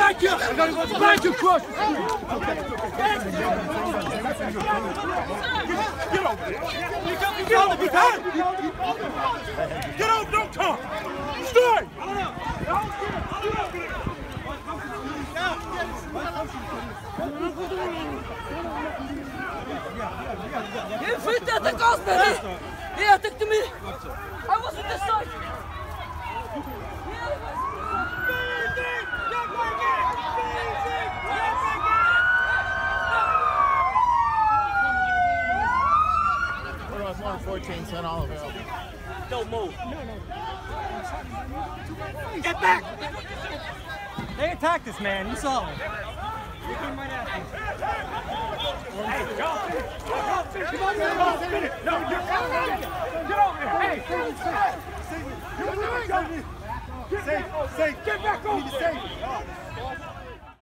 Back you! Back Crush! Get over there! Get over! Get over, don't come! Stay! You fit at the cost, baby! Yeah, take to me! I was in the side! One fourteen cent all available. Don't move. Get back! They attacked us, man. You saw them. Hey, go! Come on, come on, finish! No, you're coming! Get over there! Hey! You're doing Safe, safe! Get back over there!